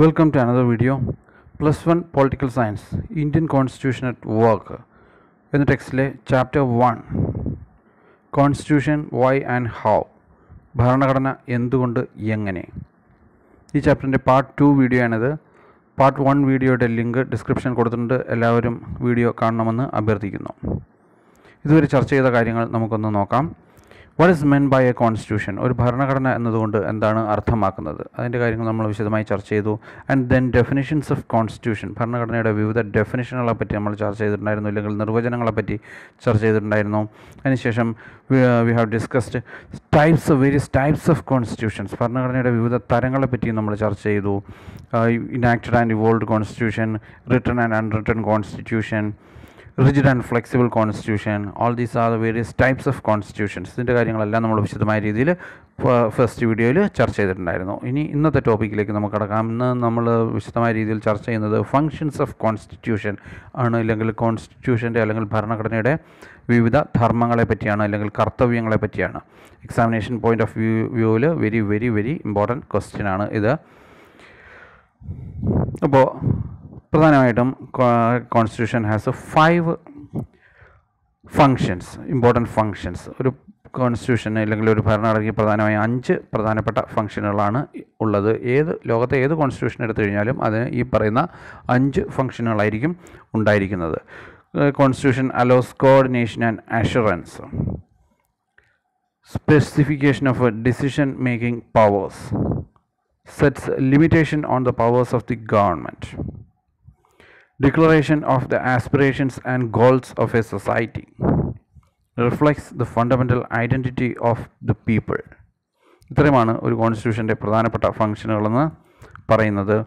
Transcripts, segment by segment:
Welcome to another video plus one political science Indian constitution at work എന്ന ടെക്സ്റ്റിലെ chapter one constitution why and how ഭരണഘടന എന്തുകൊണ്ട് എങ്ങനെ? ഈ ചാപ്റ്ററിന്റെ പാർട്ട് ടു വീഡിയോ ആണിത്. പാർട്ട് വൺ വീഡിയോയുടെ ലിങ്ക് ഡിസ്ക്രിപ്ഷൻ കൊടുത്തിട്ടുണ്ട്. എല്ലാവരും വീഡിയോ കാണണമെന്ന് അഭ്യർത്ഥിക്കുന്നു. ഇതുവരെ ചർച്ച ചെയ്ത കാര്യങ്ങൾ നമുക്കൊന്ന് നോക്കാം. What is meant by a constitution ഒരു ഭരണഘടന എന്നതുകൊണ്ട് എന്താണ് അർത്ഥമാക്കുന്നത്? അതിന്റെ കാര്യങ്ങൾ നമ്മൾ വിശദമായി ചർച്ച ചെയ്തു. And then definitions of constitution ഭരണഘടനയുടെ വിവിധ ഡെഫിനിഷനുകളെ പറ്റി നമ്മൾ ചർച്ച ചെയ്തിട്ടുണ്ടായിരുന്നു. ഇല്ലെങ്കിൽ നിർവചനങ്ങളെ പറ്റി ചർച്ച ചെയ്തിട്ടുണ്ടായിരുന്നു. അതിനുശേഷം we have discussed types various types of constitutions ഭരണഘടനയുടെ വിവിധ തരങ്ങളെ പറ്റി നമ്മൾ ചർച്ച ചെയ്തു. Enacted and evolved constitution written and unwritten constitution rigid and flexible constitution all these are the various types of constitutions ഇതിന്റെ കാര്യങ്ങളെല്ലാം നമ്മൾ വിശദമായ രീതിയിൽ ഫസ്റ്റ് വീഡിയോയിൽ ചർച്ച ചെയ്തിട്ടുണ്ടായിരുന്നു. ഇനി ഇന്നത്തെ ടോപ്പിക്കിലേക്ക് നമുക്ക് കടക്കാം. ഇന്ന് നമ്മൾ വിശദമായ രീതിയിൽ ചർച്ച ചെയ്യുന്നത് ഫങ്ഷൻസ് ഓഫ് കോൺസ്റ്റിറ്റ്യൂഷൻ ആണ്. അല്ലെങ്കിൽ കോൺസ്റ്റിറ്റ്യൂഷന്റെ അല്ലെങ്കിൽ ഭരണഘടനയുടെ വിവിധ ധർമ്മങ്ങളെ പറ്റിയാണ് അല്ലെങ്കിൽ കർത്തവ്യങ്ങളെ പറ്റിയാണ്. എക്സാമിനേഷൻ പോയിന്റ് ഓഫ് വ്യൂ വ്യൂവിൽ very very very important question ആണ് ഇത്. അപ്പോൾ പ്രധാനമായിട്ടും constitution has five functions important functions ഒരു കോൺസ്റ്റിറ്റ്യൂഷൻ അല്ലെങ്കിൽ ഒരു ഭരണഘടനയ്ക്ക് പ്രധാനമായി അഞ്ച് പ്രധാനപ്പെട്ട ഫങ്ഷനുകളാണ് ഉള്ളത്. ഏത് ലോകത്തെ ഏത് കോൺസ്റ്റിറ്റ്യൂഷൻ എടുത്തു കഴിഞ്ഞാലും അതിന് ഈ പറയുന്ന അഞ്ച് ഫങ്ഷനുകളായിരിക്കും ഉണ്ടായിരിക്കുന്നത്. Constitution allows coordination and assurance specification of decision making powers sets limitation on the powers of the government. Declaration of the aspirations and goals of a society reflects the fundamental identity of the people. ഇത്രയുമാണ് ഒരു കോൺസ്റ്റിറ്റ്യൂഷന്റെ പ്രധാനപ്പെട്ട ഫങ്ഷനുകളെന്ന് പറയുന്നത്.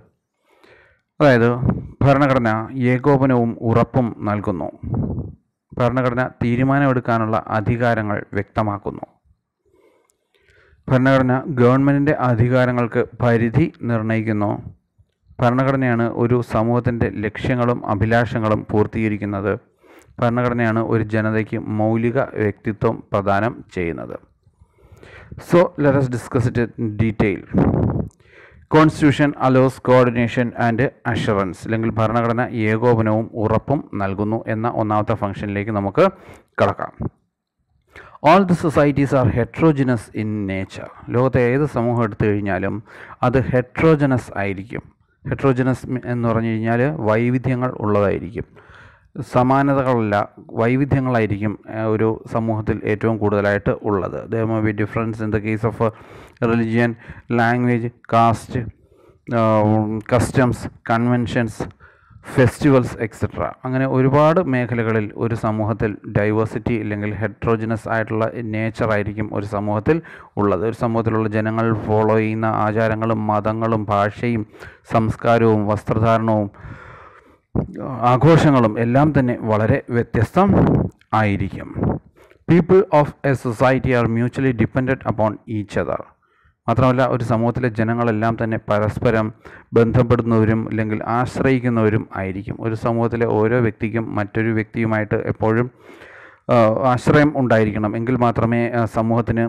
അതായത് ഭരണഘടന ഏകോപനവും ഉറപ്പും നൽകുന്നു. ഭരണഘടന തീരുമാനമെടുക്കാനുള്ള അധികാരങ്ങൾ വ്യക്തമാക്കുന്നു. ഭരണഘടന ഗവൺമെന്റിന്റെ അധികാരങ്ങൾക്ക് പരിധി നിർണയിക്കുന്നു. ഭരണഘടനയാണ് ഒരു സമൂഹത്തിന്റെ ലക്ഷ്യങ്ങളും അഭിലാഷങ്ങളും പൂർത്തീകരിക്കുന്നത്. ഭരണഘടനയാണ് ഒരു ജനതയ്ക്ക് മൗലിക വ്യക്തിത്വം പ്രദാനം ചെയ്യുന്നത്. So let's discuss it in detail constitution allows coordination and assurance അല്ലെങ്കിൽ ഭരണഘടന ഏകോപനവും ഉറപ്പും നൽകുന്നു എന്ന ഒന്നാമത്തെ ഫംഗ്ഷനിലേക്ക് നമുക്ക് കടക്കാം. All the societies are heterogeneous in nature ലോകത്തെ ഏത് സമൂഹം എടുത്തു കഴിഞ്ഞാലും അത് ഹെട്രോജനസ് ആയിരിക്കും. ഹെട്രോജനസ് എന്ന് പറഞ്ഞു കഴിഞ്ഞാൽ വൈവിധ്യങ്ങൾ ഉള്ളതായിരിക്കും. സമാനതകളല്ല വൈവിധ്യങ്ങളായിരിക്കും ഒരു സമൂഹത്തിൽ ഏറ്റവും കൂടുതലായിട്ട് ഉള്ളത്. The may be difference in the case of religion language caste customs conventions festivals etcetera അങ്ങനെ ഒരുപാട് മേഖലകളിൽ ഒരു സമൂഹത്തിൽ ഡൈവേഴ്സിറ്റി ഇല്ലെങ്കിൽ ഹെട്രോജിനസ് ആയിട്ടുള്ള നേച്ചർ ആയിരിക്കും ഒരു സമൂഹത്തിൽ ഉള്ളത്. ഒരു സമൂഹത്തിലുള്ള ജനങ്ങൾ ഫോളോ ചെയ്യുന്ന ആചാരങ്ങളും മതങ്ങളും ഭാഷയും സംസ്കാരവും വസ്ത്രധാരണവും ആഘോഷങ്ങളും എല്ലാം തന്നെ വളരെ വ്യത്യസ്തം ആയിരിക്കും. People of a society are mutually depend upon each other മാത്രമല്ല ഒരു സമൂഹത്തിലെ ജനങ്ങളെല്ലാം തന്നെ പരസ്പരം ബന്ധപ്പെടുന്നവരും അല്ലെങ്കിൽ ആശ്രയിക്കുന്നവരും ആയിരിക്കും. ഒരു സമൂഹത്തിലെ ഓരോ വ്യക്തിക്കും മറ്റൊരു വ്യക്തിയുമായിട്ട് എപ്പോഴും ആശ്രയം ഉണ്ടായിരിക്കണം. എങ്കിൽ മാത്രമേ സമൂഹത്തിന്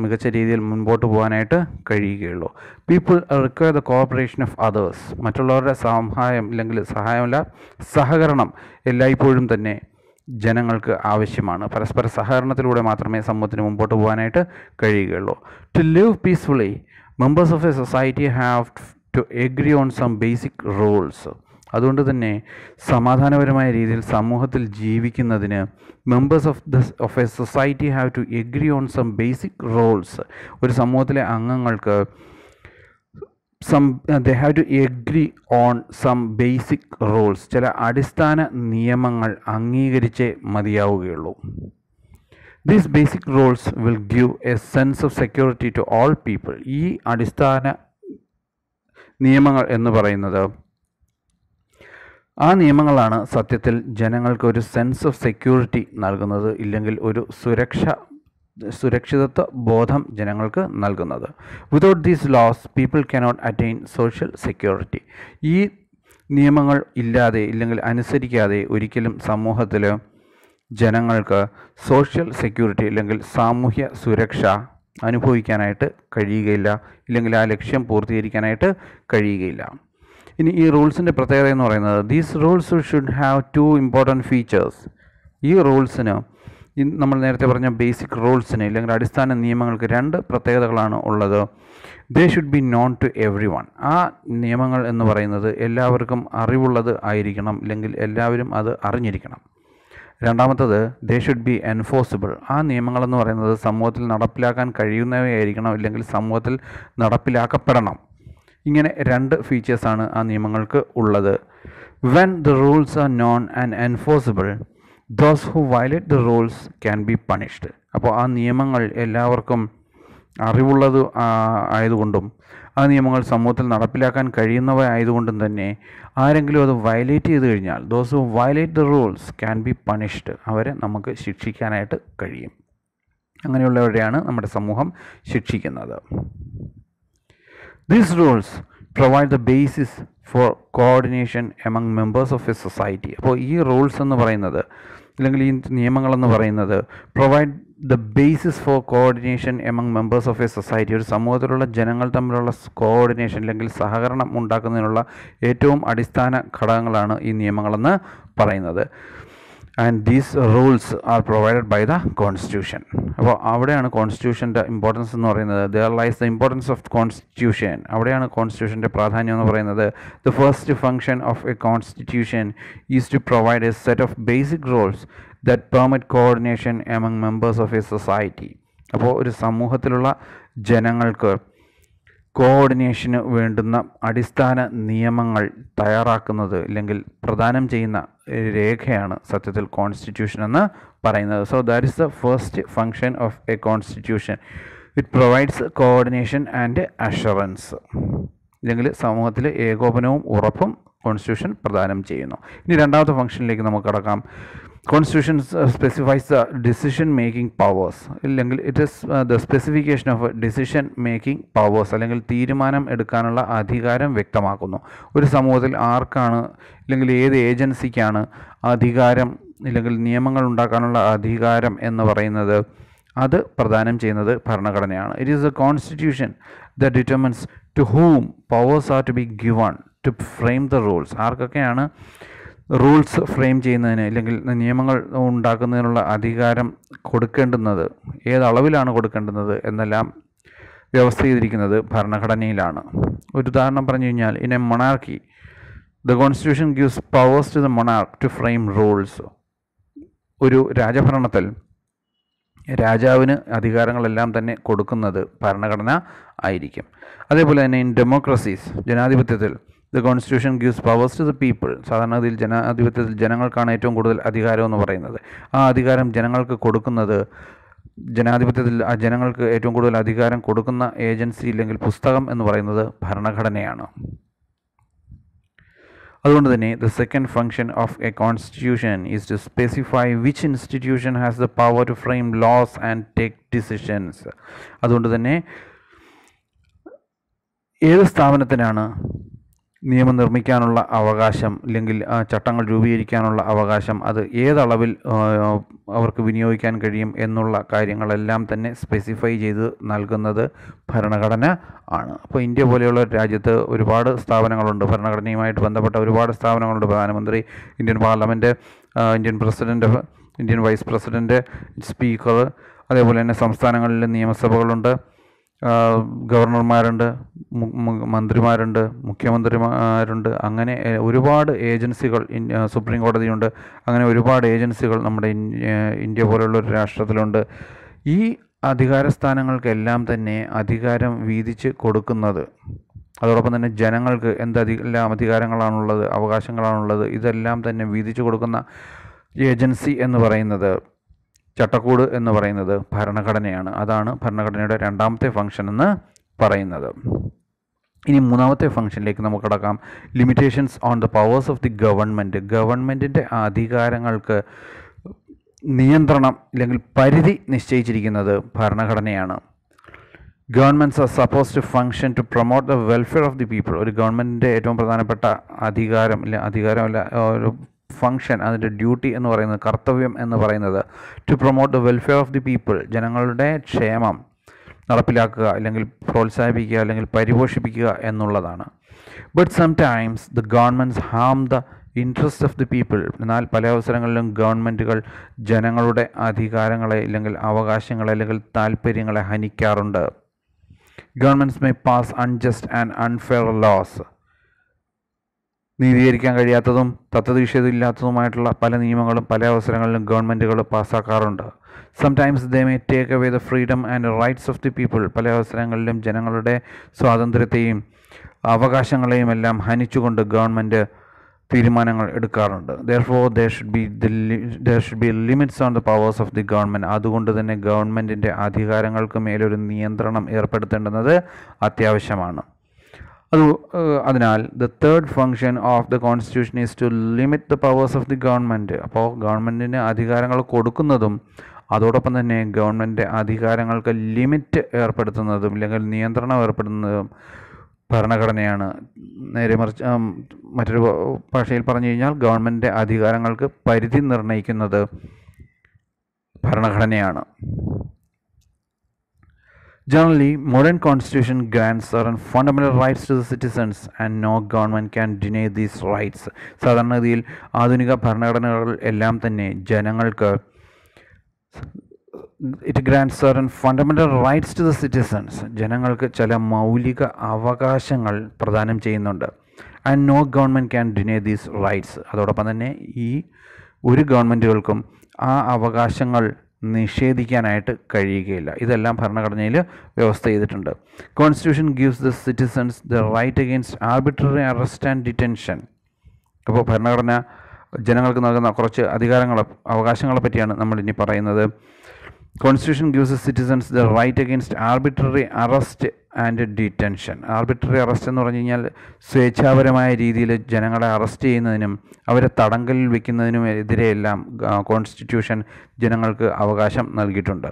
മികച്ച രീതിയിൽ മുൻപോട്ട് പോകാനായിട്ട് കഴിയുകയുള്ളൂ. People require the cooperation of others മറ്റുള്ളവരുടെ സഹായം അല്ലെങ്കിൽ സഹായമല്ല സഹകരണം എല്ലായ്പ്പോഴും തന്നെ ജനങ്ങൾക്ക് ആവശ്യമാണ്. പരസ്പര സഹകരണത്തിലൂടെ മാത്രമേ സമൂഹത്തിന് മുമ്പോട്ട് പോകാനായിട്ട് കഴിയുകയുള്ളൂ. To live peacefully members of a society have to agree on some basic rules അതുകൊണ്ട് തന്നെ സമാധാനപരമായ രീതിയിൽ സമൂഹത്തിൽ ജീവിക്കുന്നതിന് members of the of a society have to agree on some basic rules ഒരു സമൂഹത്തിലെ അംഗങ്ങൾക്ക് some they have to agree on some basic rules ചില അടിസ്ഥാന നിയമങ്ങൾ അംഗീകരിച്ചേ മതിയാവുകയുള്ളൂ. These basic rules will give a sense of security to all people ഈ അടിസ്ഥാന നിയമങ്ങൾ എന്ന് പറയുന്നത് ആ നിയമങ്ങളാണ് സത്യത്തിൽ ജനങ്ങൾക്ക് ഒരു സെൻസ് ഓഫ് സെക്യൂരിറ്റി നൽകുന്നത് ഇല്ലെങ്കിൽ ഒരു സുരക്ഷ സുരക്ഷിതത്വ ബോധം ജനങ്ങൾക്ക് നൽകുന്നത്. Without these laws people cannot attain social security ഈ നിയമങ്ങൾ ഇല്ലാതെ ഇല്ലെങ്കിൽ അനുസരിക്കാതെ ഒരിക്കലും സമൂഹത്തിൽ ജനങ്ങൾക്ക് സോഷ്യൽ സെക്യൂരിറ്റി അല്ലെങ്കിൽ സാമൂഹ്യ സുരക്ഷ അനുഭവിക്കാനായിട്ട് കഴിയുകയില്ല. ഇല്ലെങ്കിൽ ആ ലക്ഷ്യം പൂർത്തീകരിക്കാനായിട്ട് കഴിയുകയില്ല. ഇനി ഈ റൂൾസിന്റെ പ്രത്യേകത എന്ന് പറയുന്നത് these rules should have two important features ഈ റൂൾസിന് നമ്മൾ നേരത്തെ പറഞ്ഞ ബേസിക് റൂൾസിന് അല്ലെങ്കിൽ അടിസ്ഥാന നിയമങ്ങൾക്ക് രണ്ട് പ്രത്യേകതകളാണ് ഉള്ളത്. They should be known to everyone ആ നിയമങ്ങൾ എന്ന് പറയുന്നത് എല്ലാവർക്കും അറിവുള്ളത് ആയിരിക്കണം അല്ലെങ്കിൽ എല്ലാവരും അത് അറിഞ്ഞിരിക്കണം. രണ്ടാമത്തത് ദേ ഷുഡ് ബി എൻഫോഴ്സിബിൾ ആ നിയമങ്ങളെന്ന് പറയുന്നത് സമൂഹത്തിൽ നടപ്പിലാക്കാൻ കഴിയുന്നവയായിരിക്കണം അല്ലെങ്കിൽ സമൂഹത്തിൽ നടപ്പിലാക്കപ്പെടണം. ഇങ്ങനെ രണ്ട് ഫീച്ചേഴ്സാണ് ആ നിയമങ്ങൾക്ക് ഉള്ളത്. When the rules are known and enforceable those who violate the rules can be punished അപ്പോൾ ആ നിയമങ്ങൾ എല്ലാവർക്കും അറിവുള്ളത് ആയതുകൊണ്ടും ആ നിയമങ്ങൾ സമൂഹത്തിൽ നടപ്പിലാക്കാൻ കഴിയുന്നവ ആയതുകൊണ്ടും തന്നെ ആരെങ്കിലും അത് വയലേറ്റ് ചെയ്ത് കഴിഞ്ഞാൽ those who violate the rules can be punished അവരെ നമുക്ക് ശിക്ഷിക്കാനായിട്ട് കഴിയും. അങ്ങനെയുള്ളവരെയാണ് നമ്മുടെ സമൂഹം ശിക്ഷിക്കുന്നത്. These rules provide the basis for coordination among members of a society അപ്പോൾ ഈ റൂൾസ് എന്ന് പറയുന്നത് അല്ലെങ്കിൽ ഈ നിയമങ്ങളെന്ന് പറയുന്നത് provide the basis for coordination among members of a society ഒരു സമൂഹത്തിലുള്ള ജനങ്ങൾ തമ്മിലുള്ള കോർഡിനേഷൻ അല്ലെങ്കിൽ സഹകരണം ഉണ്ടാക്കുന്നതിനുള്ള ഏറ്റവും അടിസ്ഥാന ഘടകങ്ങളാണ് ഈ നിയമങ്ങളെന്ന് പറയുന്നത്. And these rules are provided by the constitution അപ്പോൾ അവിടെയാണ് കോൺസ്റ്റിറ്റ്യൂഷന്റെ ഇമ്പോർട്ടൻസ് എന്ന് പറയുന്നത്. There lies the importance of constitution അവിടെയാണ് കോൺസ്റ്റിറ്റ്യൂഷന്റെ പ്രാധാന്യം എന്ന് പറയുന്നത്. The first function of a constitution is to provide a set of basic rules that permit coordination among members of a society അപ്പോൾ ഒരു സമൂഹത്തിലുള്ള ജനങ്ങൾക്ക് കോർഡിനേഷന് വേണ്ടുന്ന അടിസ്ഥാന നിയമങ്ങൾ തയ്യാറാക്കുന്നത് അല്ലെങ്കിൽ പ്രദാനം ചെയ്യുന്ന രേഖയാണ് സത്യത്തിൽ കോൺസ്റ്റിറ്റ്യൂഷൻ എന്ന് പറയുന്നത്. So that is the first function of a constitution it provides coordination and assurance അല്ലെങ്കിൽ സമൂഹത്തിൽ ഏകോപനവും ഉറപ്പും കോൺസ്റ്റിറ്റ്യൂഷൻ പ്രദാനം ചെയ്യുന്നു. ഇനി രണ്ടാമത്തെ ഫംഗ്ഷനിലേക്ക് നമുക്ക് കടക്കാം. Constitution specifies the decision making powers ഇല്ലെങ്കിൽ it is the specification of decision making powers അല്ലെങ്കിൽ തീരുമാനം എടുക്കാനുള്ള അധികാരം വ്യക്തമാക്കുന്നു. ഒരു സമൂഹത്തിൽ ആർക്കാണ് ഇല്ലെങ്കിൽ ഏത് ഏജൻസിക്കാണ് അധികാരം ഇല്ലെങ്കിൽ നിയമങ്ങൾ ഉണ്ടാക്കാനുള്ള അധികാരം എന്ന് പറയുന്നത് അത് പ്രദാനം ചെയ്യുന്നത് ഭരണഘടനയാണ്. It is a constitution the determines to whom powers are to be given to frame the rules ആർക്കൊക്കെയാണ് റൂൾസ് ഫ്രെയിം ചെയ്യുന്നതിന് അല്ലെങ്കിൽ നിയമങ്ങൾ ഉണ്ടാക്കുന്നതിനുള്ള അധികാരം കൊടുക്കേണ്ടുന്നത് ഏതളവിലാണ് കൊടുക്കേണ്ടുന്നത് എന്നെല്ലാം വ്യവസ്ഥ ചെയ്തിരിക്കുന്നത് ഭരണഘടനയിലാണ്. ഒരു ഉദാഹരണം പറഞ്ഞു കഴിഞ്ഞാൽ in a monarchy the constitution gives powers to the monarch to frame rules ഒരു രാജഭരണത്തിൽ രാജാവിന് അധികാരങ്ങളെല്ലാം തന്നെ കൊടുക്കുന്നത് ഭരണഘടന ആയിരിക്കും. അതേപോലെ തന്നെ ഇൻ ഡെമോക്രസീസ് ജനാധിപത്യത്തിൽ the constitution gives powers to the people സാധാരണഗതിയിൽ ജനാധിപത്യത്തിൽ ജനങ്ങൾക്കാണ് ഏറ്റവും കൂടുതൽ അധികാരം എന്ന് പറയുന്നത്. ആ അധികാരം ജനങ്ങൾക്ക് കൊടുക്കുന്നത് ജനാധിപത്യത്തിൽ ആ ജനങ്ങൾക്ക് ഏറ്റവും കൂടുതൽ അധികാരം കൊടുക്കുന്ന ഏജൻസി ഇല്ലെങ്കിൽ പുസ്തകം എന്ന് പറയുന്നത് ഭരണഘടനയാണ്. അതുകൊണ്ട് തന്നെ the second function of a constitution is to specify which institution has the power to frame laws and take decisions അതുകൊണ്ട് തന്നെ ഏത് സ്ഥാപനത്തിനാണ് നിയമം നിർമ്മിക്കാനുള്ള അവകാശം അല്ലെങ്കിൽ ചട്ടങ്ങൾ രൂപീകരിക്കാനുള്ള അവകാശം അത് ഏതളവിൽ അവർക്ക് വിനിയോഗിക്കാൻ കഴിയും എന്നുള്ള കാര്യങ്ങളെല്ലാം തന്നെ സ്പെസിഫൈ ചെയ്ത് നൽകുന്നത് ഭരണഘടന ആണ്. അപ്പോൾ ഇന്ത്യ പോലെയുള്ള രാജ്യത്ത് ഒരുപാട് സ്ഥാപനങ്ങളുണ്ട്. ഭരണഘടനയുമായിട്ട് ബന്ധപ്പെട്ട ഒരുപാട് സ്ഥാപനങ്ങളുണ്ട്. പ്രധാനമന്ത്രി Indian parliament Indian president Indian vice president speaker അതേപോലെ തന്നെ സംസ്ഥാനങ്ങളിൽ നിയമസഭകളുണ്ട്. ഗവർണർമാരുണ്ട് മന്ത്രിമാരുണ്ട് മുഖ്യമന്ത്രിമാരുണ്ട് അങ്ങനെ ഒരുപാട് ഏജൻസികൾ സുപ്രീം കോടതിയുണ്ട്. അങ്ങനെ ഒരുപാട് ഏജൻസികൾ നമ്മുടെ ഇന്ത്യ പോലുള്ള ഒരു രാഷ്ട്രത്തിലുണ്ട്. ഈ അധികാര സ്ഥാനങ്ങൾക്കെല്ലാം തന്നെ അധികാരം വീതിച്ച് കൊടുക്കുന്നത് അതോടൊപ്പം തന്നെ ജനങ്ങൾക്ക് എന്തെല്ലാം അധികാരങ്ങളാണുള്ളത് അവകാശങ്ങളാണുള്ളത് ഇതെല്ലാം തന്നെ വീതിച്ചു കൊടുക്കുന്ന ഏജൻസി എന്ന് പറയുന്നത് ചട്ടക്കൂട് എന്ന് പറയുന്നത് ഭരണഘടനയാണ്. അതാണ് ഭരണഘടനയുടെ രണ്ടാമത്തെ ഫംഗ്ഷൻ എന്ന് പറയുന്നത്. ഇനി മൂന്നാമത്തെ ഫംഗ്ഷനിലേക്ക് നമുക്ക് കടക്കാം. Limitations on the powers of the government ഗവൺമെന്റിന്റെ അധികാരങ്ങൾക്ക് നിയന്ത്രണം അല്ലെങ്കിൽ പരിധി നിശ്ചയിച്ചിരിക്കുന്നത് ഭരണഘടനയാണ്. Governments are suppose to function to promote the welfare of the people ഒരു ഗവൺമെന്റിന്റെ ഏറ്റവും പ്രധാനപ്പെട്ട അധികാരം അല്ല അധികാരമല്ല ഒരു ഫങ്ഷൻ അതിന്റെ ഡ്യൂട്ടി എന്ന് പറയുന്നത് കർത്തവ്യം എന്ന് പറയുന്നത് to promote the welfare of the people ജനങ്ങളുടെ ക്ഷേമം നടപ്പിലാക്കുക അല്ലെങ്കിൽ പ്രോത്സാഹിപ്പിക്കുക അല്ലെങ്കിൽ പരിപോഷിപ്പിക്കുക എന്നുള്ളതാണ്. But some times the governments harm the interest of the people എന്നാൽ പല അവസരങ്ങളിലും ഗവൺമെന്റുകൾ ജനങ്ങളുടെ അധികാരങ്ങളെ അല്ലെങ്കിൽ അവകാശങ്ങളെ അല്ലെങ്കിൽ താല്പര്യങ്ങളെ ഹനിക്കാറുണ്ട്. Governments may pass unjust and unfair laws നീതീകരിക്കാൻ കഴിയാത്തതും തത്വനിഷേധമില്ലാത്തതുമായിട്ടുള്ള പല നിയമങ്ങളും പല അവസരങ്ങളിലും ഗവൺമെന്റുകൾ പാസ്സാക്കാറുണ്ട്. Sometimes they may take away the freedom and rights of the people പല അവസരങ്ങളിലും ജനങ്ങളുടെ സ്വാതന്ത്ര്യത്തെയും അവകാശങ്ങളെയും എല്ലാം ഹനിച്ചുകൊണ്ട് ഗവൺമെന്റ് തീരുമാനങ്ങൾ എടുക്കാറുണ്ട്. Therefore there should be there should be limits on the powers of the government അതുകൊണ്ട് തന്നെ ഗവൺമെന്റിന്റെ അധികാരങ്ങൾക്ക് മേലൊരു നിയന്ത്രണം ഏർപ്പെടുത്തേണ്ടുന്നത് അത്യാവശ്യമാണ്. അത് അതിനാൽ the third function of the constitution is to limit the powers of the government അപ്പോൾ ഗവൺമെന്റിന് അധികാരങ്ങൾ കൊടുക്കുന്നതും അതോടൊപ്പം തന്നെ ഗവൺമെന്റ് അധികാരങ്ങൾക്ക് ലിമിറ്റ് ഏർപ്പെടുത്തുന്നതും അല്ലെങ്കിൽ നിയന്ത്രണം ഏർപ്പെടുത്തുന്നതും ഭരണഘടനയാണ്. നേരെ മറിച്ച് മറ്റൊരു ഭാഷയിൽ പറഞ്ഞു കഴിഞ്ഞാൽ ഗവൺമെന്റ് അധികാരങ്ങൾക്ക് പരിധി നിർണയിക്കുന്നത് ഭരണഘടനയാണ്. Generally, modern constitution grants certain fundamental rights to the citizens and no government can deny these rights. സാധാരണഗതിയിൽ ആധുനിക ഭരണഘടനകൾ എല്ലാം തന്നെ ജനങ്ങൾക്ക് it grant certain fundamental rights to the citizens ജനങ്ങൾക്ക് ചില മൗലിക അവകാശങ്ങൾ പ്രദാനം ചെയ്യുന്നുണ്ട്. And no government can deny these rights അതോടൊപ്പം തന്നെ ഈ ഒരു ഗവൺമെന്റുകൾക്കും ആ അവകാശങ്ങൾ നിഷേധിക്കാനായിട്ട് കഴിയുകയില്ല. ഇതെല്ലാം ഭരണഘടനയിൽ വ്യവസ്ഥ ചെയ്തിട്ടുണ്ട്. Constitution gives the citizens the right against arbitrary arrest and detention അപ്പോൾ ഭരണഘടന ജനങ്ങൾക്ക് നൽകുന്ന കുറച്ച് അധികാരങ്ങളെ അവകാശങ്ങളെ പറ്റിയാണ് നമ്മൾ ഇനി പറയുന്നത്. Constitution gives citizens the right against arbitrary arrest and detention arbitrary arrest എന്ന് പറഞ്ഞു കഴിഞ്ഞാൽ സ്വേച്ഛാപരമായ രീതിയിൽ ജനങ്ങളെ അറസ്റ്റ് ചെയ്യുന്നതിനും അവരെ തടങ്കലിൽ വെക്കുന്നതിനും എതിരെയെല്ലാം കോൺസ്റ്റിറ്റ്യൂഷൻ ജനങ്ങൾക്ക് അവകാശം നൽകിയിട്ടുണ്ട്.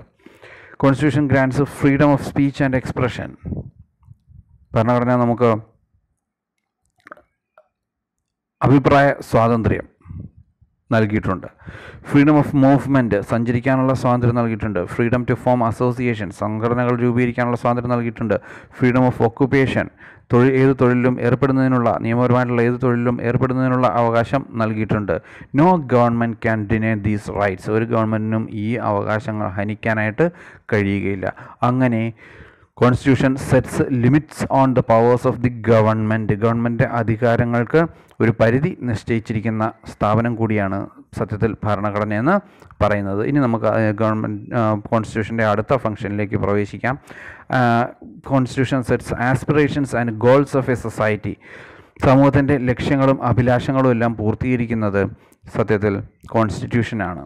Constitution grants freedom of speech and expression ഭരണഘടന നമുക്ക് അഭിപ്രായ സ്വാതന്ത്ര്യം. നൽകിയിട്ടുണ്ട്. ഫ്രീഡം ഓഫ് മൂവ്മെന്റ് സഞ്ചരിക്കാനുള്ള സ്വാതന്ത്ര്യം നൽകിയിട്ടുണ്ട്. ഫ്രീഡം ടു ഫോം അസോസിയേഷൻ സംഘടനകൾ രൂപീകരിക്കാനുള്ള സ്വാതന്ത്ര്യം നൽകിയിട്ടുണ്ട്. ഫ്രീഡം ഓഫ് ഒക്കുപ്പേഷൻ തൊഴിൽ ഏത് തൊഴിലിലും ഏർപ്പെടുന്നതിനുള്ള നിയമപരമായിട്ടുള്ള ഏത് തൊഴിലിലും ഏർപ്പെടുന്നതിനുള്ള അവകാശം നൽകിയിട്ടുണ്ട്. No government can deny these rights ഒരു ഗവൺമെന്റിനും ഈ അവകാശങ്ങൾ ഹനിക്കാനായിട്ട് കഴിയുകയില്ല. അങ്ങനെ constitution sets limits on the powers of the government government അധികാരങ്ങൾക്ക് ഒരു പരിധി നിശ്ചയിച്ചിരിക്കുന്ന സ്ഥാപനം കൂടിയാണ് സത്യത്തിൽ ഭരണഘടന എന്ന് പറയുന്നത്. ഇനി നമുക്ക് ഗവൺമെന്റ് കോൺസ്റ്റിറ്റ്യൂഷന്റെ അടുത്ത ഫംഗ്ഷനിലേക്ക് പ്രവേശിക്കാം. Constitution sets aspirations and goals of a society സമൂഹത്തിന്റെ ലക്ഷ്യങ്ങളും അഭിലാഷങ്ങളും എല്ലാം പൂർത്തീകരിക്കുന്നത് സത്യത്തിൽ കോൺസ്റ്റിറ്റ്യൂഷനാണ്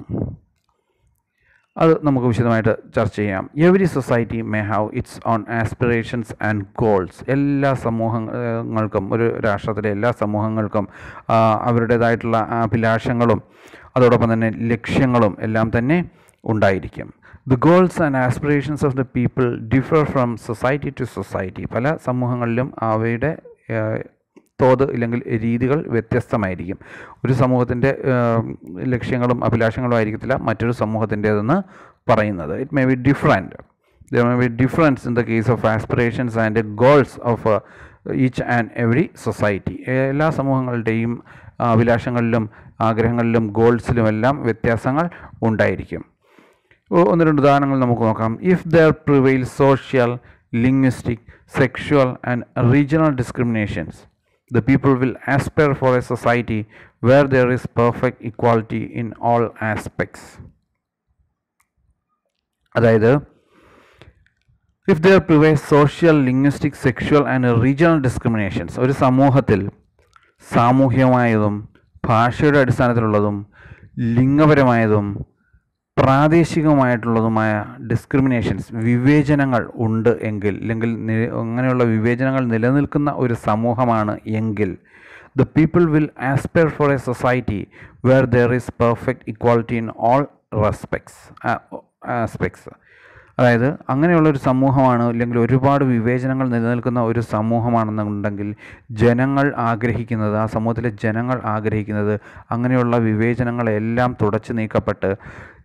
അത് നമുക്ക് വിശദമായിട്ട് ചർച്ച ചെയ്യാം. Every society may have its own aspirations and goals എല്ലാ സമൂഹങ്ങൾക്കും ഒരു രാഷ്ട്രത്തിലെ എല്ലാ സമൂഹങ്ങൾക്കും അവരുടേതായിട്ടുള്ള അഭിലാഷങ്ങളും അതോടൊപ്പം തന്നെ ലക്ഷ്യങ്ങളും എല്ലാം തന്നെ ഉണ്ടായിരിക്കും. The goals and aspirations of the people differ from society to society പല സമൂഹങ്ങളിലും അവയുടെ തോത് ഇല്ലെങ്കിൽ രീതികൾ വ്യത്യസ്തമായിരിക്കും. ഒരു സമൂഹത്തിന്റെ ലക്ഷ്യങ്ങളും അഭിലാഷങ്ങളും ആയിരിക്കത്തില്ല മറ്റൊരു സമൂഹത്തിന്റേതെന്ന് പറയുന്നത്. It may be different there may be difference in the case of aspirations and goals of each and every society എല്ലാ സമൂഹങ്ങളുടെയും അഭിലാഷങ്ങളിലും ആഗ്രഹങ്ങളിലും ഗോൾസിലുമെല്ലാം വ്യത്യാസങ്ങൾ ഉണ്ടായിരിക്കും. ഒന്ന് രണ്ട് ഉദാഹരണങ്ങൾ നമുക്ക് നോക്കാം. If there prevail social linguistic sexual and regional discriminations the people will aspire for a society where there is perfect equality in all aspects. അതായത് if there prevail social linguistic sexual and regional discriminations ഒരു സമൂഹത്തിൽ സാമൂഹ്യമായതും ഭാഷയുടെ അടിസ്ഥാനത്തിലുള്ളതും ലിംഗപരമായതും പ്രാദേശികമായിട്ടുള്ളതുമായ discriminations വിവേചനങ്ങൾ ഉണ്ട് എങ്കിൽ അല്ലെങ്കിൽ അങ്ങനെയുള്ള വിവേചനങ്ങൾ നിലനിൽക്കുന്ന ഒരു സമൂഹമാണ് എങ്കിൽ the people will aspire for a society where there is perfect equality in all respects aspects അതായത് അങ്ങനെയുള്ള ഒരു സമൂഹമാണ് അല്ലെങ്കിൽ ഒരുപാട് വിവേചനങ്ങൾ നിലനിൽക്കുന്ന ഒരു സമൂഹമാണെന്നുണ്ടെങ്കിൽ ജനങ്ങൾ ആഗ്രഹിക്കുന്നത് ആ സമൂഹത്തിലെ ജനങ്ങൾ ആഗ്രഹിക്കുന്നത് അങ്ങനെയുള്ള വിവേചനങ്ങളെല്ലാം തുടച്ചു നീക്കപ്പെട്ട്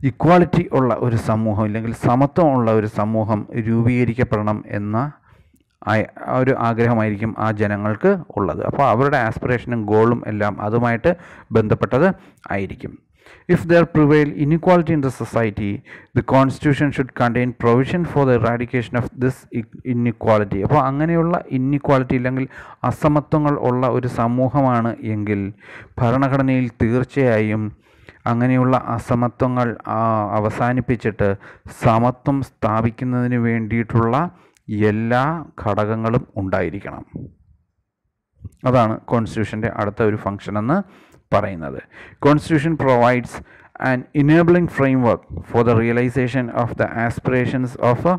ഇക്വാളിറ്റി ഉള്ള ഒരു സമൂഹം അല്ലെങ്കിൽ സമത്വമുള്ള ഒരു സമൂഹം രൂപീകരിക്കപ്പെടണം എന്ന ഒരു ആഗ്രഹമായിരിക്കും ആ ജനങ്ങൾക്ക് ഉള്ളത്. അപ്പോൾ അവരുടെ ആസ്പിറേഷനും ഗോളും എല്ലാം അതുമായിട്ട് ബന്ധപ്പെട്ടത് ആയിരിക്കും. If there prevail inequality in the society the constitution should contain provision for the eradication of this inequality. അപ്പോൾ അങ്ങനെയുള്ള ഇന്നിക്വാളിറ്റി ഇല്ലെങ്കിൽ അസമത്വങ്ങൾ ഉള്ള ഒരു സമൂഹമാണ് എങ്കിൽ ഭരണഘടനയിൽ തീർച്ചയായും അങ്ങനെയുള്ള അസമത്വങ്ങൾ അവസാനിപ്പിച്ചിട്ട് സമത്വം സ്ഥാപിക്കുന്നതിന് വേണ്ടിയിട്ടുള്ള എല്ലാ ഘടകങ്ങളും ഉണ്ടായിരിക്കണം അതാണ് കോൺസ്റ്റിറ്റ്യൂഷന്റെ അടുത്ത ഒരു ഫംഗ്ഷൻ എന്ന് പറയുന്നത്. Constitution provides an enabling framework for the realisation of the aspirations of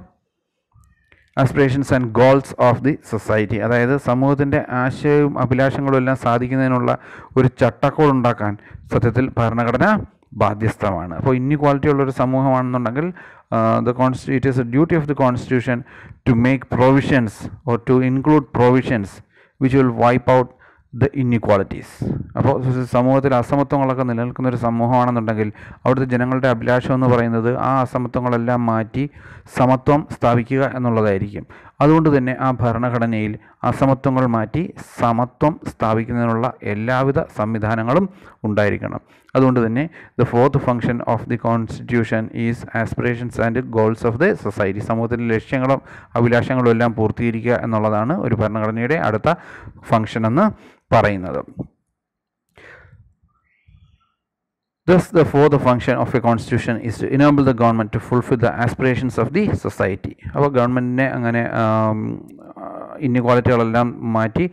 aspirations and goals of the society അതായത് സമൂഹത്തിന്റെ ആശയവും അഭിലാഷങ്ങളും എല്ലാം സാധിക്കുന്നതിനുള്ള ഒരു ചട്ടക്കൂട് ഉണ്ടാക്കാൻ സത്യത്തിൽ ഭരണഘടന ബാധ്യസ്ഥമാണ്. അപ്പോൾ ഇന്നിക്വാളിറ്റി ഉള്ളൊരു സമൂഹമാണെന്നുണ്ടെങ്കിൽ the constitution it is a duty of the constitution to make provisions or to include provisions which will wipe out the inequalities അപ്പോൾ സമൂഹത്തിൽ അസമത്വങ്ങളൊക്കെ നിലനിൽക്കുന്ന ഒരു സമൂഹമാണെന്നുണ്ടെങ്കിൽ അവിടുത്തെ ജനങ്ങളുടെ അഭിലാഷം എന്ന് പറയുന്നത് ആ അസമത്വങ്ങളെല്ലാം മാറ്റി സമത്വം സ്ഥാപിക്കുക എന്നുള്ളതായിരിക്കും. അതുകൊണ്ട് തന്നെ ആ ഭരണഘടനയിൽ അസമത്വങ്ങൾ മാറ്റി സമത്വം സ്ഥാപിക്കുന്നതിനുള്ള എല്ലാവിധ സംവിധാനങ്ങളും ഉണ്ടായിരിക്കണം. അതുകൊണ്ട് തന്നെ the fourth function of the constitution is aspirations and goals of the society സമൂഹത്തിന്റെ ലക്ഷ്യങ്ങളും അഭിലാഷങ്ങളും എല്ലാം പൂർത്തീകരിക്കുക എന്നുള്ളതാണ് ഒരു ഭരണഘടനയുടെ അടുത്ത ഫംഗ്ഷൻ എന്ന് പറയുന്നത്. Thus, the fourth function of a constitution is to enable the government to fulfil the aspirations of the society അപ്പോൾ ഗവൺമെന്റിനെ അങ്ങനെ ഇന്നിക്വാളിറ്റികളെല്ലാം മാറ്റി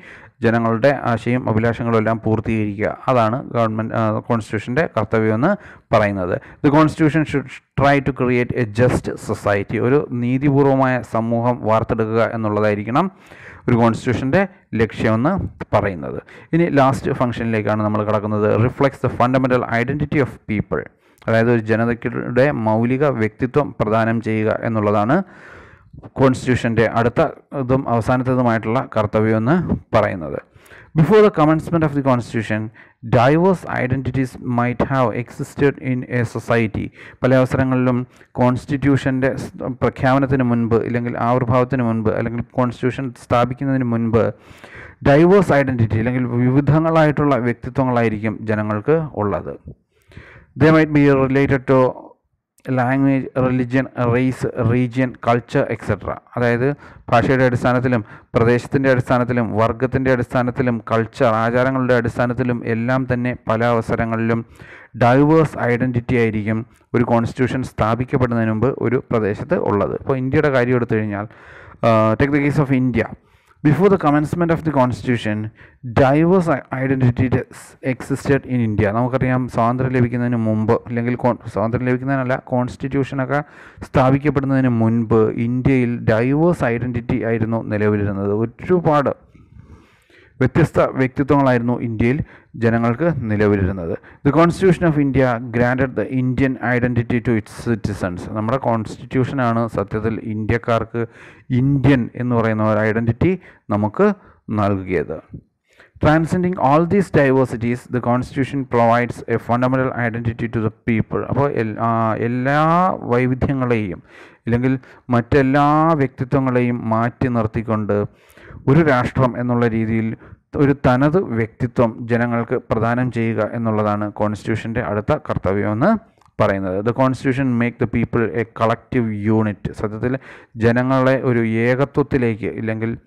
ജനങ്ങളുടെ ആശയും അഭിലാഷങ്ങളും എല്ലാം പൂർത്തീകരിക്കുക. അതാണ് ഗവൺമെന്റ് കോൺസ്റ്റിറ്റ്യൂഷന്റെ കർത്തവ്യം എന്ന് പറയുന്നത്. The constitution should try to create a just society ഒരു നീതിപൂർവമായ സമൂഹം വാർത്തെടുക്കുക എന്നുള്ളതായിരിക്കണം. ഒരു കോൺസ്റ്റിറ്റ്യൂഷന്റെ ലക്ഷ്യമെന്ന് പറയുന്നത്. ഇനി ലാസ്റ്റ് ഫംഗ്ഷനിലേക്കാണ് നമ്മൾ കിടക്കുന്നത്. Reflects the fundamental identity of people അതായത് ഒരു ജനതയ്ക്കുടെ മൗലിക വ്യക്തിത്വം പ്രദാനം ചെയ്യുക എന്നുള്ളതാണ് കോൺസ്റ്റിറ്റ്യൂഷന്റെ അടുത്ത ഇതും അവസാനത്തേതുമായിട്ടുള്ള കർത്തവ്യം എന്ന് പറയുന്നത്. Before the commencement of the constitution, diverse identities might have existed in a society പല അവസരങ്ങളിലും കോൺസ്റ്റിറ്റ്യൂഷന്റെ പ്രഖ്യാപനത്തിന് മുൻപ് അല്ലെങ്കിൽ ആവിർഭാവത്തിന് മുൻപ് അല്ലെങ്കിൽ കോൺസ്റ്റിറ്റ്യൂഷൻ സ്ഥാപിക്കുന്നതിന് മുൻപ് ഡൈവേഴ്സ് ഐഡന്റിറ്റി അല്ലെങ്കിൽ വിവിധങ്ങളായിട്ടുള്ള വ്യക്തിത്വങ്ങളായിരിക്കും ജനങ്ങൾക്ക് ഉള്ളത്. They might be related to language religion race region culture etcetera അതായത് ഭാഷയുടെ അടിസ്ഥാനത്തിലും പ്രദേശത്തിന്റെ അടിസ്ഥാനത്തിലും വർഗത്തിന്റെ അടിസ്ഥാനത്തിലും കൾച്ചർ ആചാരങ്ങളുടെ അടിസ്ഥാനത്തിലും എല്ലാം തന്നെ പല അവസരങ്ങളിലും ഡൈവേഴ്സ് ഐഡന്റിറ്റി ആയിരിക്കും ഒരു കോൺസ്റ്റിറ്റ്യൂഷൻ സ്ഥാപിക്കപ്പെടുന്നതിന് മുമ്പ് ഒരു പ്രദേശത്ത് ഉള്ളത്. ഇപ്പോൾ ഇന്ത്യയുടെ കാര്യം എടുത്തു കഴിഞ്ഞാൽ take the case of India before the commencement of the constitution diverse identity existed in India നമുക്കറിയാം സ്വാതന്ത്ര്യം ലഭിക്കുന്നതിന് മുമ്പ് അല്ലെങ്കിൽ സ്വാതന്ത്ര്യം ലഭിക്കുന്നതിനല്ല കോൺസ്റ്റിറ്റ്യൂഷനൊക്കെ സ്ഥാപിക്കപ്പെടുന്നതിന് മുൻപ് ഇന്ത്യയിൽ ഡൈവേഴ്സ് ഐഡന്റിറ്റി ആയിരുന്നു നിലവിലിരുന്നത്. ഒരുപാട് വ്യത്യസ്ത വ്യക്തിത്വങ്ങളായിരുന്നു ഇന്ത്യയിൽ ജനങ്ങൾക്ക് നിലവിലിരുന്നത്. The constitution of India granted the Indian identity to its citizens നമ്മുടെ കോൺസ്റ്റിറ്റ്യൂഷനാണ് സത്യത്തിൽ ഇന്ത്യക്കാർക്ക് ഇന്ത്യൻ എന്ന് പറയുന്ന ഒരു ഐഡന്റിറ്റി നമുക്ക് നൽകിയത്. Transcending all these diversities the constitution provides a fundamental identity to the people അപ്പോൾ എല്ലാ വൈവിധ്യങ്ങളെയും ഇല്ലെങ്കിൽ മറ്റെല്ലാ വ്യക്തിത്വങ്ങളെയും മാറ്റി നിർത്തിക്കൊണ്ട് ഒരു രാഷ്ട്രം എന്നുള്ള രീതിയിൽ ഒരു തനത് വ്യക്തിത്വം ജനങ്ങൾക്ക് പ്രദാനം ചെയ്യുക എന്നുള്ളതാണ് കോൺസ്റ്റിറ്റ്യൂഷന്റെ അടുത്ത കർത്തവ്യമെന്ന് പറയുന്നത്. The constitution make the people a collective unit സത്യത്തിൽ ജനങ്ങളെ ഒരു ഏകത്വത്തിലേക്ക് ഇല്ലെങ്കിൽ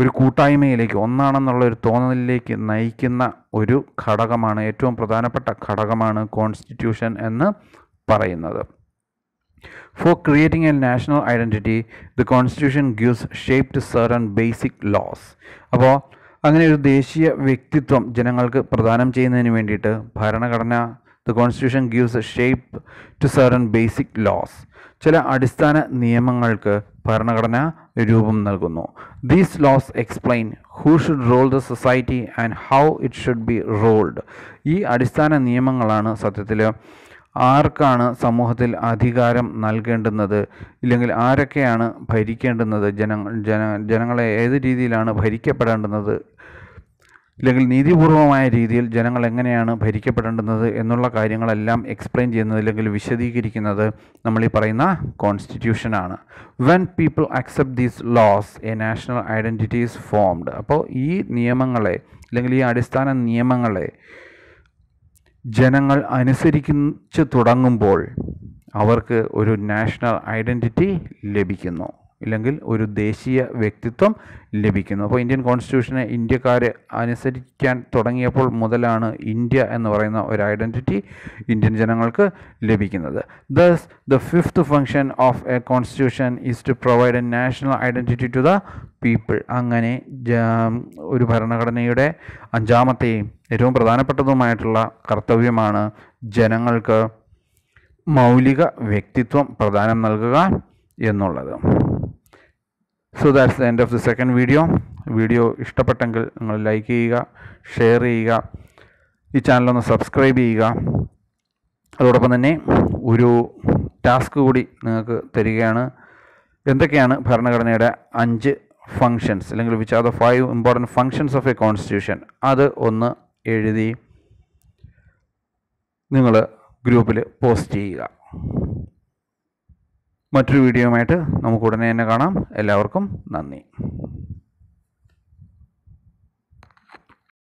ഒരു കൂട്ടായ്മയിലേക്ക് ഒന്നാണെന്നുള്ള ഒരു തോന്നലിലേക്ക് നയിക്കുന്ന ഒരു ഘടകമാണ് ഏറ്റവും പ്രധാനപ്പെട്ട ഘടകമാണ് കോൺസ്റ്റിറ്റ്യൂഷൻ എന്ന് പറയുന്നത്. For creating a national identity the constitution gives shape to certain basic laws അപ്പോൾ അങ്ങനെ ഒരു ദേശീയ വ്യക്തിത്വം ജനങ്ങൾക്ക് പ്രദാനം ചെയ്യുന്നതിന് വേണ്ടിയിട്ട് ഭരണഘടന the constitution gives a shape to certain basic laws ചില അടിസ്ഥാന നിയമങ്ങൾക്ക് ഭരണഘടന രൂപം നൽകുന്നു. These laws explain who should rule the society and how it should be ruled ഈ അടിസ്ഥാന നിയമങ്ങളാണ് സത്യത്തിൽ ആർക്കാണ് സമൂഹത്തിൽ അധികാരം നൽകേണ്ടുന്നത് ഇല്ലെങ്കിൽ ആരൊക്കെയാണ് ഭരിക്കേണ്ടുന്നത് ജനങ്ങൾ ജന ജനങ്ങളെ ഏത് രീതിയിലാണ് ഭരിക്കപ്പെടേണ്ടുന്നത് ഇല്ലെങ്കിൽ നീതിപൂർവമായ രീതിയിൽ ജനങ്ങൾ എങ്ങനെയാണ് ഭരിക്കപ്പെടേണ്ടുന്നത് എന്നുള്ള കാര്യങ്ങളെല്ലാം എക്സ്പ്ലെയിൻ ചെയ്യുന്നത് അല്ലെങ്കിൽ വിശദീകരിക്കുന്നത് നമ്മൾ ഈ പറയുന്ന കോൺസ്റ്റിറ്റ്യൂഷനാണ് when people accept these laws a national identity is formed അപ്പോൾ ഈ നിയമങ്ങളെ അല്ലെങ്കിൽ ഈ അടിസ്ഥാന നിയമങ്ങളെ ജനങ്ങൾ അനുസരിച്ച് തുടങ്ങുമ്പോൾ അവർക്ക് ഒരു നാഷണൽ ഐഡന്റിറ്റി ലഭിക്കുന്നു. ഇല്ലെങ്കിൽ ഒരു ദേശീയ വ്യക്തിത്വം ലഭിക്കുന്നു. അപ്പോൾ ഇന്ത്യൻ കോൺസ്റ്റിറ്റ്യൂഷനെ ഇന്ത്യക്കാർ അനുസരിക്കാൻ തുടങ്ങിയപ്പോൾ മുതലാണ് ഇന്ത്യ എന്ന് പറയുന്ന ഒരു ഐഡന്റിറ്റി ഇന്ത്യൻ ജനങ്ങൾക്ക് ലഭിക്കുന്നത്. Thus the fifth function of a constitution is to provide a national identity to the people അങ്ങനെ ഒരു ഭരണഘടനയുടെ അഞ്ചാമത്തെയും ഏറ്റവും പ്രധാനപ്പെട്ടതുമായിട്ടുള്ള കർത്തവ്യമാണ് ജനങ്ങൾക്ക് മൗലിക വ്യക്തിത്വം പ്രദാനം നൽകുക എന്നുള്ളത്. So that's the end of the second video video ഇഷ്ടപ്പെട്ടെങ്കിൽ നിങ്ങൾ ലൈക്ക് ചെയ്യുക ഷെയർ ചെയ്യുക ഈ ചാനലൊന്ന് സബ്സ്ക്രൈബ് ചെയ്യുക. അതോടൊപ്പം തന്നെ ഒരു ടാസ്ക് കൂടി നിങ്ങൾക്ക് തരികയാണ്. എന്തൊക്കെയാണ് ഭരണഘടനയുടെ അഞ്ച് ഫങ്ഷൻസ് അല്ലെങ്കിൽ which are the five important functions of a constitution അത് ഒന്ന് എഴുതി നിങ്ങൾ ഗ്രൂപ്പിൽ പോസ്റ്റ് ചെയ്യുക. മറ്റൊരു വീഡിയോയുമായിട്ട് നമുക്ക് ഉടനെ തന്നെ കാണാം. എല്ലാവർക്കും നന്ദി.